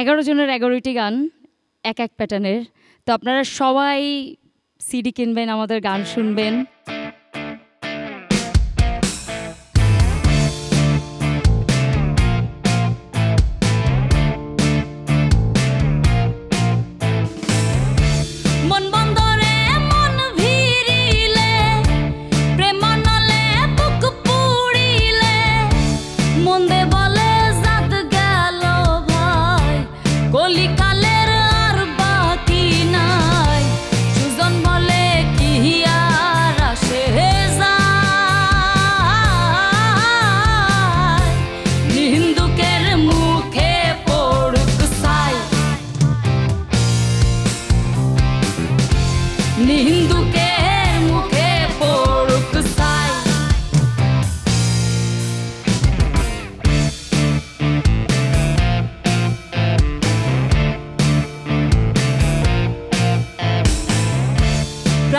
এগারো জনের এগারোটি গান, এক এক প্যাটার্নের তো আপনারা সবাই সিডি কিনবেন, আমাদের গান শুনবেন।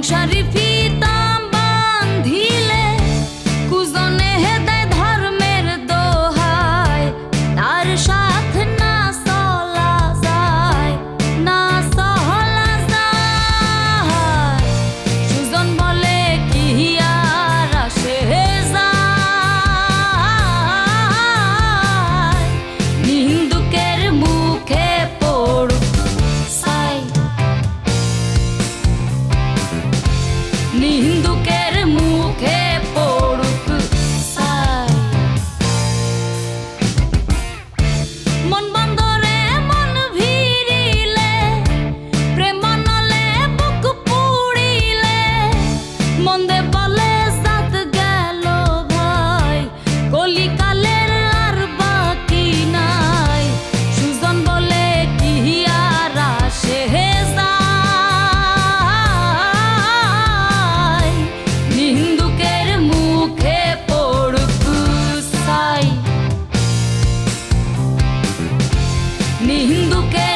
Long shot. lindo que